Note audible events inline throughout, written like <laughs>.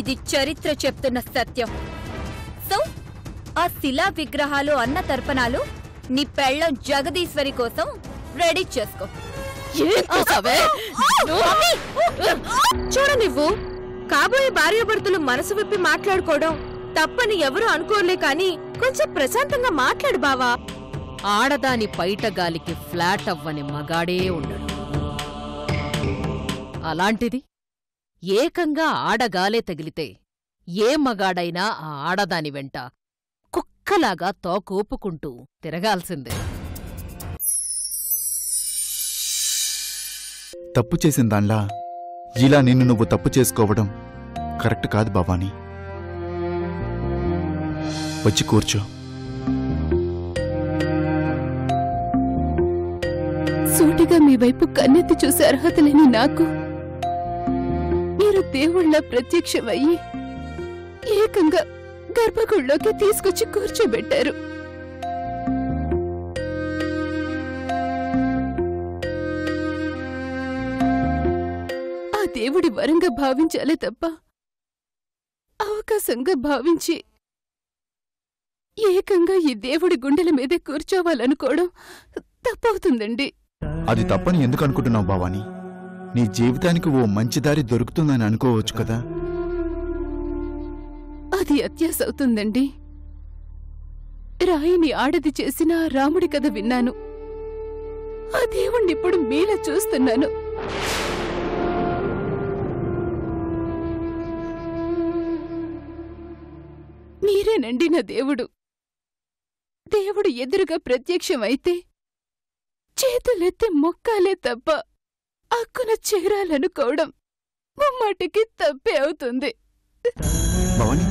ఇది చరిత్ర చెప్తున్న సత్యం. సో ఆ శిలా విగ్రహాలు అన్న తర్పణాలు నీ పెళ్ళం జగదీశ్వరి కోసం రెడీ చేసుకో. చూడ నువ్వు. కాబోయే భార్యాభర్తలు మనసు విప్పి మాట్లాడుకోవడం తప్పని ఎవరు అనుకోలే కాని కొంచెం ప్రశాంతంగా మాట్లాడు బావా. ఆడదాని పైట గాలికి ఫ్లాట్ అవ్వని మగాడే ఉండడు. అలాంటిది ఏకంగా ఆడగాలే తగిలితే ఏ మగాడైనా ఆ ఆడదాని వెంట కుక్కలాగా తోకూపుకుంటూ తిరగాల్సిందే. తప్పు చేసిన దానిలా ఇలా నిన్ను నువ్వు తప్పు చేసుకోవడం కరెక్ట్ కాదు భవానీ. వచ్చి కూర్చో. సూటిగా మీ వైపు కన్నెత్తి చూసే అర్హత లేని నాకు మీరు దేవుళ్ళ ప్రత్యక్షమయ్యి ఏకంగా గర్భగుడిలోకి తీసుకొచ్చి కూర్చోబెట్టారు. ఆ దేవుడి వరంగా భావించాలే తప్ప అవకాశంగా భావించి ఏకంగా ఈ దేవుడి గుండెల మీదే కూర్చోవాలనుకోవడం తప్పవుతుందండి. అది తప్పని ఎందుకు అనుకుంటున్నావు భవానీ? నీ జీవితానికి ఓ మంచి దారి దొరుకుతుందని అనుకోవచ్చు కదా? అది అత్యాస అవుతుందండి రాయిని ఆడది చేసిన రాముడి కథ విన్నాను. ఆ దేవుణ్ణి ఇప్పుడు మీలా చూస్తున్నాను. మీరేనండి నా దేవుడు. దేవుడు ఎదురుగా ప్రత్యక్షమైతే చేతులెత్తి మొక్కాలే తప్ప అక్కున చేరాలనుకోవడం ముమ్మాటికి తప్పే అవుతుంది. భవానీ.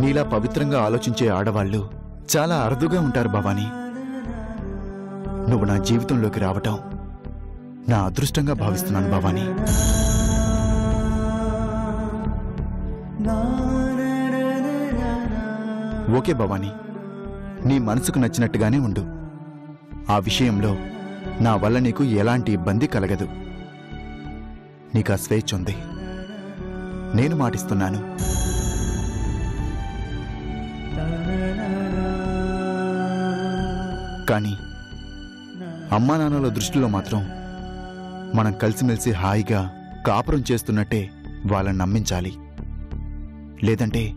నీలా పవిత్రంగా ఆలోచించే ఆడవాళ్ళు చాలా అరుదుగా ఉంటారు భవానీ. నువ్వు నా జీవితంలోకి రావటం నా అదృష్టంగా భావిస్తున్నాను భవానీ. ఓకే భవానీ నీ మనసుకు నచ్చినట్టుగానే ఉండు. ఆ విషయంలో నా వల్ల నీకు ఎలాంటి ఇబ్బంది కలగదు. నీకు ఆ స్వేచ్ఛ ఉంది. నేను మాటిస్తున్నాను. కానీ అమ్మా నాన్నల దృష్టిలో మాత్రం మనం కలిసిమెలిసి హాయిగా కాపురం చేస్తున్నట్టే వాళ్ళని నమ్మించాలి. లేదంటే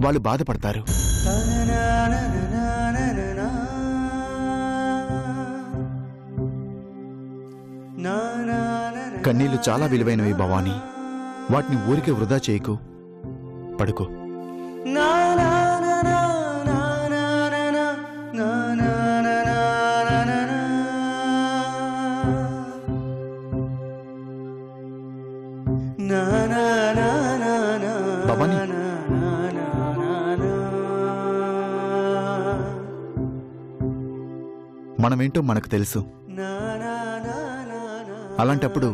వాళ్ళు బాధపడతారు. కన్నీళ్ళు చాలా విలువైనవి భవానీ. వాటిని ఊరికే వృధా చేయకు. పడుకో. భవానీ మనమేంటో మనకు తెలుసు. అలాంటప్పుడు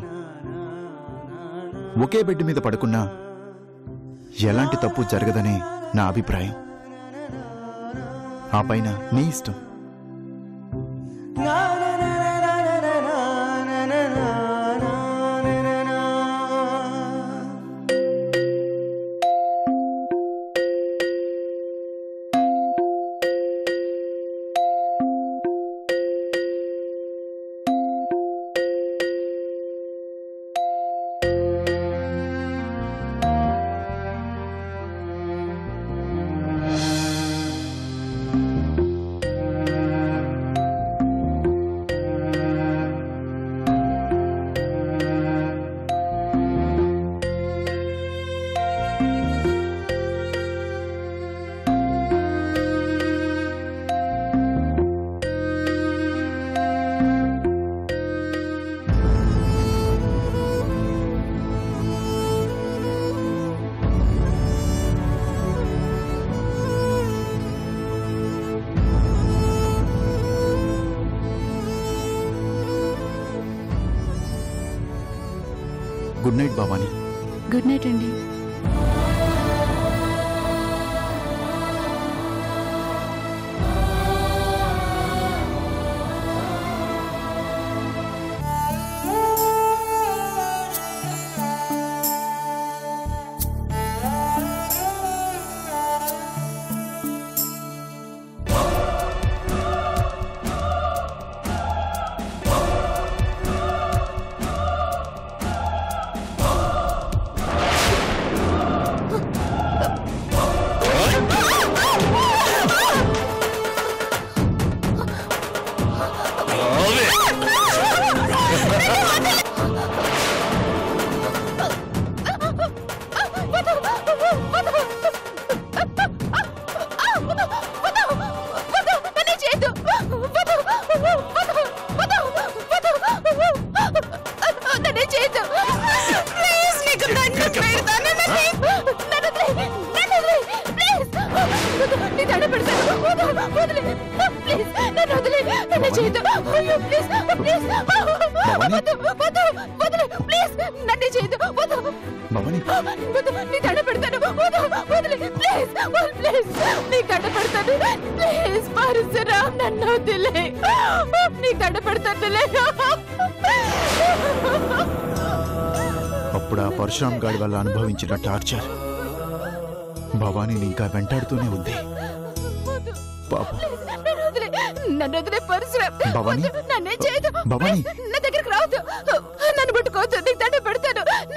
ఒకే బెడ్ మీద పడుకున్నా ఎలాంటి తప్పు జరగదనే నా అభిప్రాయం. ఆ పైన నీ ఇష్టం. Good night Bhavani. Good night అండి. వద్దు నీ దండ పెడతాను వద్దు వదిలే ప్లీజ్ ప్లీజ్ నీ దండ పెడతాను ప్లీజ్ పరశురామ్ నన్ను వదిలే నీ దండ పెడతాను వదిలే. అప్పుడు ఆ పరశురామ్ గాడి వల్ల అనుభవించిన టార్చర్. భవానీని ఇంకా వెంటాడుతూనే ఉంది. పాపం. నన్ను వదిలే నన్ను వదిలే పరశురామ్. భవాని? వద్దు, నన్నేం చేయదు భవాని? ప్లీజ్, నా దగ్గరికి రావద్దు. నన్ను పట్టుకోవద్దు. నీకు దండ పెడతాను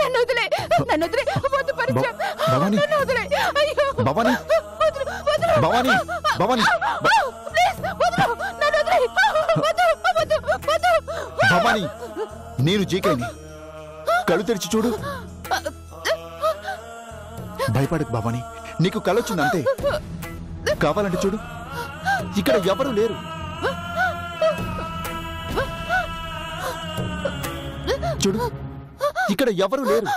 నన్ను వదిలే. నన్ను వదిలే. వద్దు పరశురామ్ భవాని? నన్ను వదిలే. అయ్యో. భవాని? వద్దు వద్దు. భవాని. భవాని. ప్లీజ్ వద్దు. నన్ను వదిలే. వద్దు వద్దు వద్దు. భవాని నేను జీకేని కళ్ళు తెరిచి చూడు. భయపడకు భవాని. నీకు కళ్ళొచ్చింది అంతే. కావాలంటే చూడు. ఇక్కడ ఎవరు లేరు. చూడు. ఇక్కడ ఎవరు లేరు.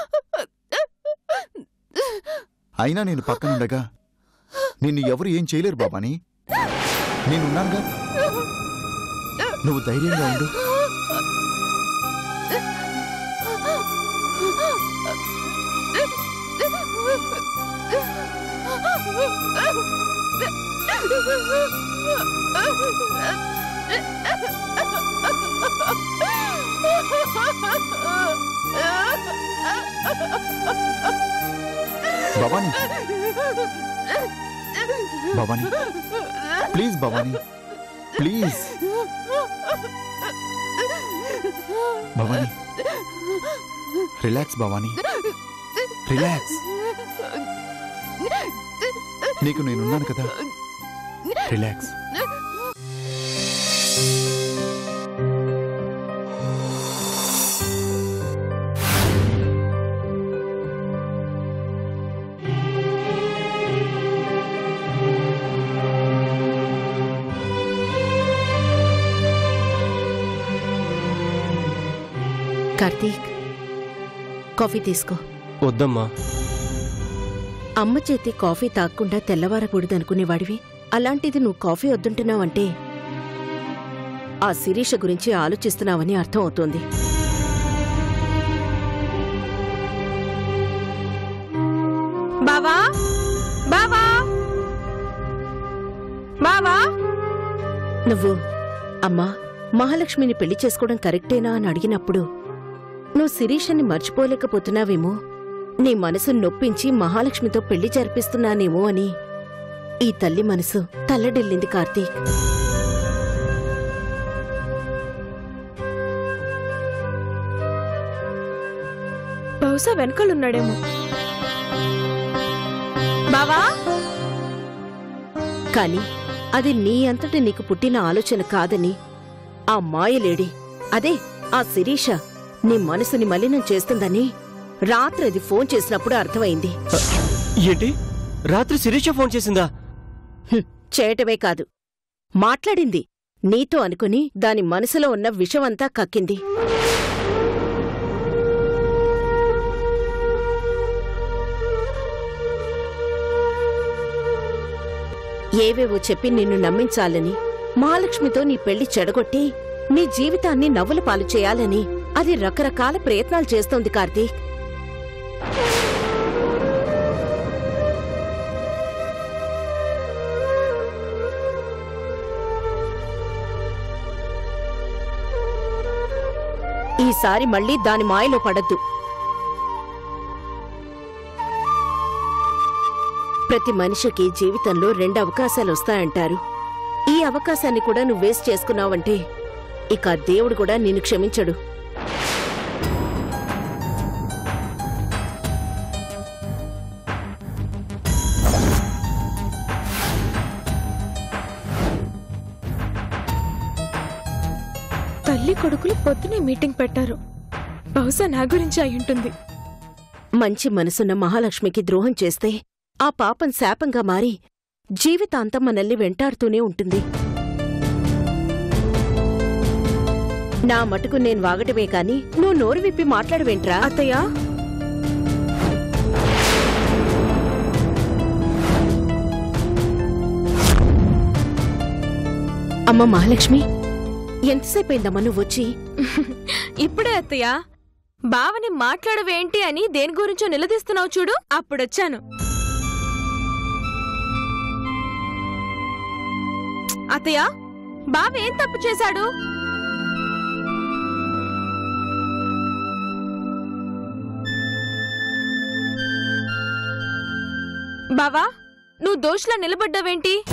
అయినా నేను పక్కనుండగా నిన్ను ఎవరు ఏం చేయలేరు బాబాని. నేనున్నానుగా. నువ్వు ధైర్యంగా ఉండు. <laughs> Bhavani. Bhavani. Please Bhavani. Please. Bhavani. Relax Bhavani. Relax. నీకు నేనున్నాను కదా. రిలాక్స్. కార్తీక్ కాఫీ తీసుకో. వద్దమ్మా. అమ్మ చేతి కాఫీ తాగకుండా తెల్లవారకూడదనుకునేవాడివి అలాంటిది నువ్వు కాఫీ వద్దుంటున్నావంటే ఆ శిరీష గురించి ఆలోచిస్తున్నావని అర్థం అవుతోంది. బావా? బావా? బావా? నువ్వు అమ్మా మహాలక్ష్మిని పెళ్ళి చేసుకోవడం కరెక్టేనా అని అడిగినప్పుడు నువ్వు శిరీషని మర్చిపోలేకపోతున్నావేమో? నీ మనసు నొప్పించి మహాలక్ష్మితో పెళ్ళి జరిపిస్తున్నానేమో అని. ఈ తల్లి మనసు తల్లడిల్లింది కార్తీక్. బహుశా వెనకాలన్నాడేమో. బావా? కాని అది నీ అంతటి నీకు పుట్టిన ఆలోచన కాదని ఆ మాయలేడి అదే ఆ శిరీష నీ మనసుని మలినం చేస్తుందని రాత్రి అది ఫోన్ చేసినప్పుడు అర్థమైంది. ఏంటి? రాత్రి శిరీష ఫోన్ చేసిందా? హ్మ్, చేయటమే కాదు. మాట్లాడింది. నీతో అనుకుని దాని మనసులో ఉన్న విషమంతా కక్కింది. ఏవేవో చెప్పి నిన్ను నమ్మించాలని మహాలక్ష్మితో నీ పెళ్ళి చెడగొట్టి నీ జీవితాన్ని నవ్వుల పాలు చేయాలని అది రకరకాల ప్రయత్నాలు చేస్తోంది కార్తీక్. ఈసారి మళ్ళీ దాని మాయలో పడద్దు. ప్రతి మనిషికి జీవితంలో రెండు అవకాశాలు వస్తాయంటారు. ఈ అవకాశాన్ని కూడా నువ్వు వేస్ట్ చేసుకున్నావంటే ఇక దేవుడు కూడా నిన్ను క్షమించడు. పొద్దునే మీటింగ్ పెట్టారు. బహుశా నా గురించి అయి ఉంటుంది. మంచి మనసున్న మహాలక్ష్మికి ద్రోహం చేస్తే ఆ పాపం శాపంగా మారి జీవితాంతం మనల్ని వెంటాడుతూనే ఉంటుంది. నా మటుకు నేను వాగటమే కాని నువ్వు నోరు విప్పి మాట్లాడవేంట్రా? అత్తయ్య? అమ్మ మహాలక్ష్మి ఎంతసేపు అయిందమ్మా నువ్వు వచ్చి? <laughs> ఇప్పుడే అత్తయ్య. బావని మాట్లాడవేంటి అని దేని గురించో నిలదీస్తున్నావు చూడు. అప్పుడొచ్చాను. అత్తయ్య బావ ఏం తప్పు చేశాడు? బావా నువ్వు దోషులా నిలబడ్డావేంటి?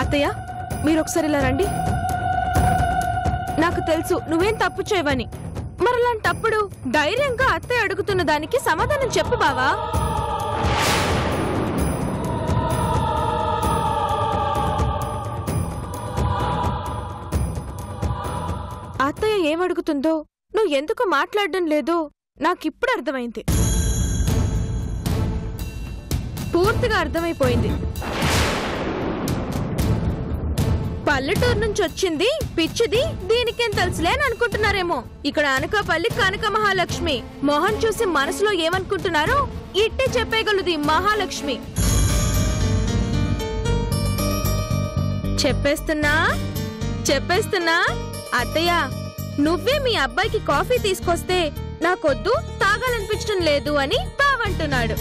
అత్తయ్య మీరు ఒకసారి ఇలా రండి. నాకు తెలుసు నువ్వేం తప్పు చేయవని. మరలాంటప్పుడు ధైర్యంగా అత్తయ్య అడుగుతున్న దానికి సమాధానం చెప్పు బావా. అత్తయ్య ఏమడుగుతుందో నువ్వు ఎందుకు మాట్లాడడం లేదో నాకిప్పుడు అర్థమైంది. పూర్తిగా అర్థమైపోయింది. పల్లెటూరు నుంచి వచ్చింది పిచ్చిది దీనికేం తెలుసులే అని అనుకుంటున్నారేమో. ఇక్కడ అనకాపల్లి కనక మహాలక్ష్మి. మొహం చూసి మనసులో ఏమనుకుంటున్నారో ఇట్టే చెప్పేయగలది మహాలక్ష్మి. చెప్పేస్తున్నా? చెప్పేస్తున్నా? అత్తయ్య నువ్వే మీ అబ్బాయికి కాఫీ తీసుకొస్తే నాకొద్దు తాగాలనిపించడం లేదు అని బావంటున్నాడు.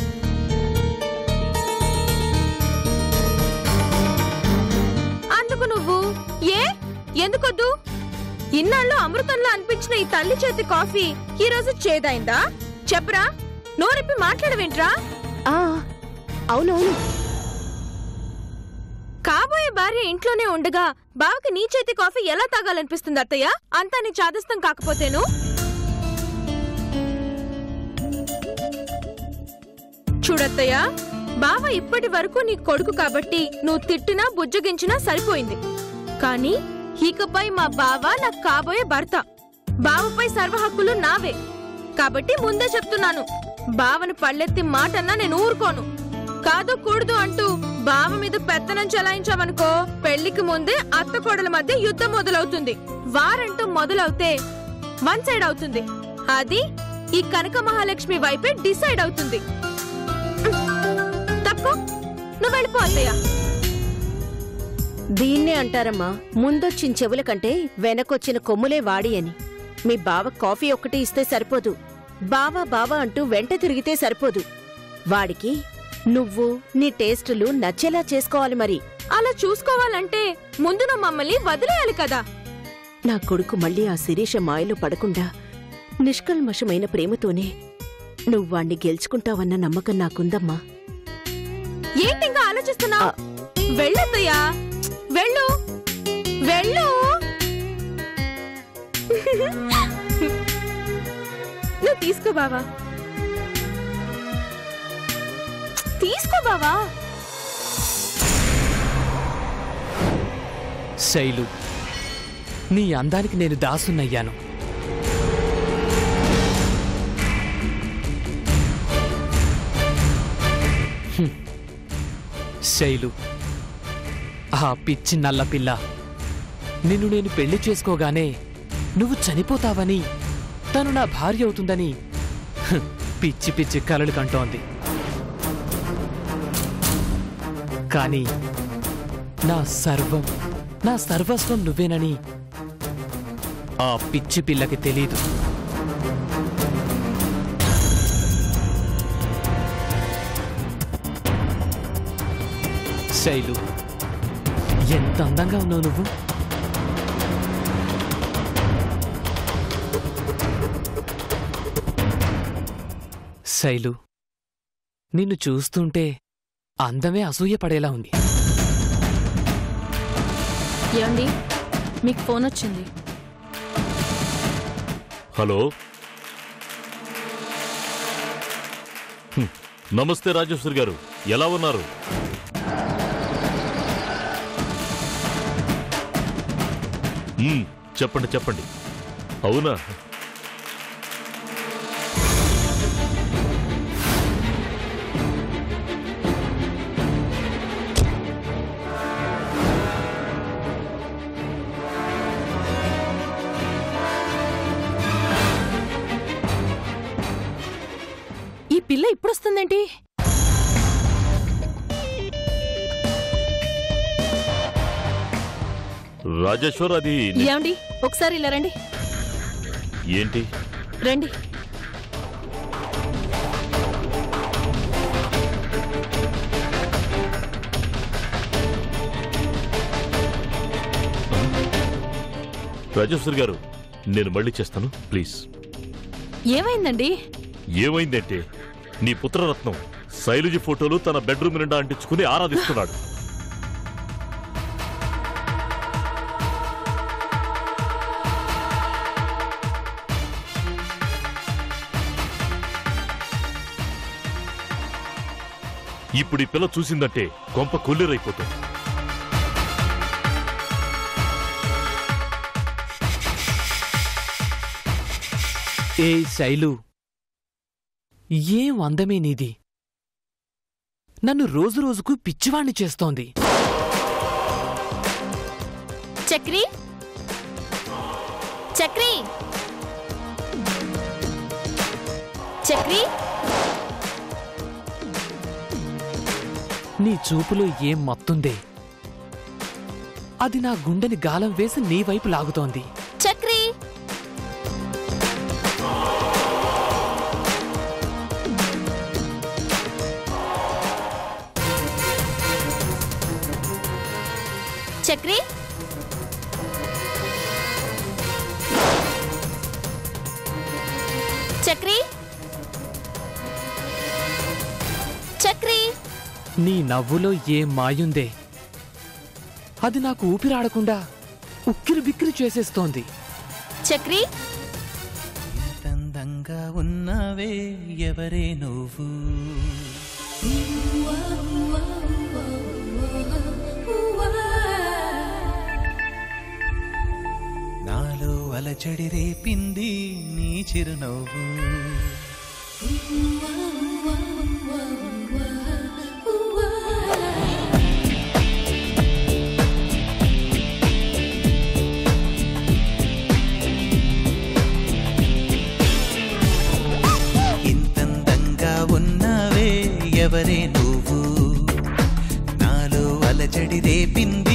ఏ? ఎందుకొద్దు? ఇన్నాళ్ళు అమృతంలో అనిపించిన ఈ తల్లి చేతి కాఫీ ఈ రోజు చేదైందా? చెప్పరా నోరిప్పి మాట్లాడవేంట్రా? అవునవును. కాబోయే భార్య ఇంట్లోనే ఉండగా బావకి నీ చేతి కాఫీ ఎలా తాగాలనిపిస్తుంది అత్తయ్య? అంతా నీ చాదస్తం కాకపోతేను? చూడత్తయ్య బావ ఇప్పటి వరకు నీ కొడుకు కాబట్టి నువ్వు తిట్టినా బుజ్జగించినా సరిపోయింది. కానీ ఇకపై మా బావ నాకు కాబోయే భర్త. బావపై సర్వ హక్కులు నావే. కాబట్టి ముందే చెప్తున్నాను బావను పళ్ళెత్తి మాటన్నా నేను ఊరుకోను. కాదు కూడదు అంటూ బావ మీద పెత్తనం చెలాయించామనుకో పెళ్ళికి ముందే అత్త కోడల మధ్య యుద్ధం మొదలవుతుంది. వారంటూ మొదలవుతే వన్ సైడ్ అవుతుంది. అది ఈ కనక మహాలక్ష్మి వైపే డిసైడ్ అవుతుంది. తప్పు. నువ్వు వెళ్ళిపో దీన్నే అంటారమ్మా ముందొచ్చిన చెవుల కంటే వెనకొచ్చిన కొమ్ములే వాడి అని. మీ బావ కాఫీ ఒక్కటి ఇస్తే సరిపోదు. బావా బావా అంటూ వెంట తిరిగితే సరిపోదు. వాడికి నువ్వు నీ టేస్టులు నచ్చేలా చేసుకోవాలి మరి. అలా చూసుకోవాలంటే ముందు నువ్వు మమ్మల్ని వదిలేయాలి కదా. నా కొడుకు మళ్ళీ ఆ శిరీష మాయలో పడకుండా నిష్కల్మషమైన ప్రేమతోనే నువ్వు వాణ్ణి గెలుచుకుంటావన్న నమ్మకం నాకుందమ్మా. ఏంటి ఇంకా ఆలోచిస్తున్నావు వెళ్ళత్తయ్యా వెళ్ళు. వెళ్ళు. నువ్వు తీసుకో బావా. తీసుకో బావా. శైలు నీ అందానికి నేను దాసున్నయ్యాను శైలు ఆ పిచ్చి నల్ల పిల్ల. నిన్ను నేను పెళ్ళి చేసుకోగానే నువ్వు చనిపోతావని తను నా భార్య అవుతుందని పిచ్చి పిచ్చి కలలు కంటోంది. కానీ నా సర్వం నా సర్వస్వం నువ్వేనని ఆ పిచ్చి పిల్లకి తెలీదు. శైలు ఎంత అందంగా ఉన్నావు నువ్వు శైలు నిన్ను చూస్తుంటే అందమే అసూయపడేలా ఉంది. ఏమండి? మీకు ఫోన్ వచ్చింది. హలో. నమస్తే రాజేశ్వరి గారు. ఎలా ఉన్నారు? చెప్పండి చెప్పండి. అవునా? ఈ పిల్ల ఇప్పుడొస్తుందేంటి రాజేశ్వర్ అది నే- ఏమండి? ఒకసారి ఇలా రండి. ఏంటి? రండి. రాజేశ్వర్ గారు నేను మళ్ళీ చేస్తాను ప్లీజ్. ఏమైందండి? ఏమైందంటే నీ పుత్రరత్నం శైలజ ఫోటోలు తన బెడ్రూమ్ నిండా అంటించుకుని ఆరాధిస్తున్నాడు. ఇప్పుడు ఈ పిల్ల చూసిందంటే కొంప కొల్లిరైపోతుంది. ఏ శైలు! ఏం అందమే నీది? నన్ను రోజు రోజుకు పిచ్చివాణ్ణి చేస్తోంది. చక్రి! చక్రి! చక్రి! నీ చూపులో ఏం మత్తుందే? అది నా గుండెని గాలం వేసి నీ వైపు లాగుతోంది. చక్రి! చక్రి! చక్రి! చక్రి! నీ నవ్వులో ఏం మాయుందే? అది నాకు ఊపిరాడకుండా ఉక్కిరి బిక్కిరి చేసేస్తోంది. చక్రి! అందంగా ఉన్నావే ఎవరే నువ్వు? నాలో అలచడి రేపింది నీ చిరునవ్వు. ఎవరే నువ్వు నాలో అలజడి రేపింది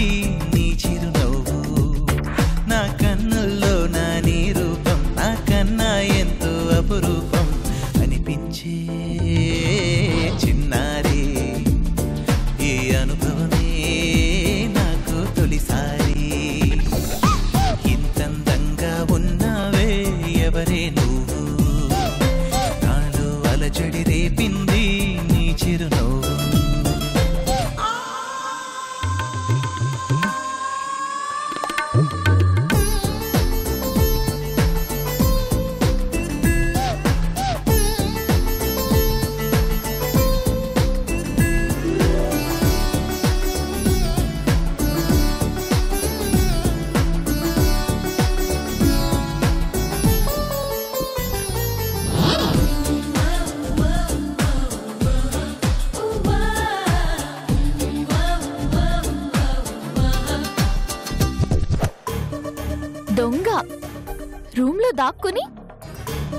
దాక్కుని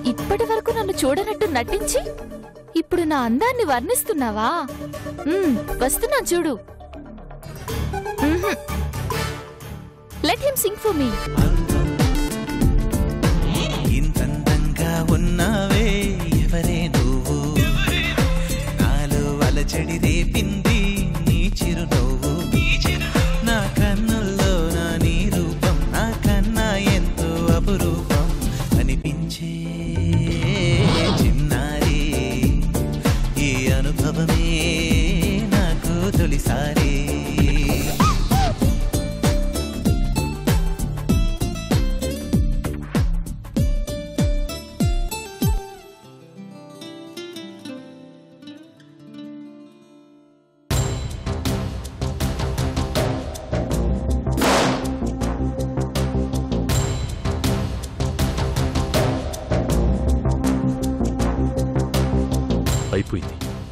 ఇప్పటి వరకు నన్ను చూడనట్టు నటించి ఇప్పుడు నా అందాన్ని వర్ణిస్తున్నావా? వస్తున్నా చూడు. Let him sing for me ఇంతందంగా ఉన్నావే ఎవరే నువ్వు? నాలో అలచడి రేపింది నీ చిరునవ్వు.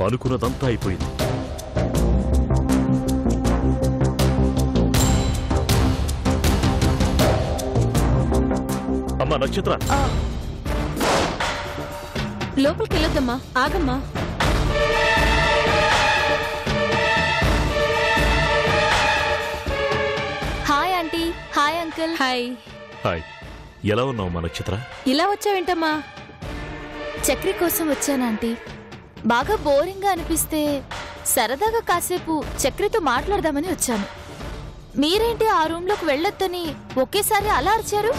అనుకున్నదంతా అయిపోయింది. అమ్మా నక్షత్ర. లోపలికి వెళ్ళొద్దమ్మా ఆగమ్మా. Hi aunty hi uncle. Hi. Hi. ఎలా ఉన్నావు మా నక్షత్ర? ఇలా వచ్చావేంటమ్మా? చక్రి కోసం వచ్చాను ఆంటీ. బాగా బోరింగ్గా అనిపిస్తే సరదాగా కాసేపు చక్రితో మాట్లాడదామని వచ్చాను. మీరేంటి ఆ రూమ్లోకి వెళ్ళొద్దని ఒకేసారి అలా అరిచారు?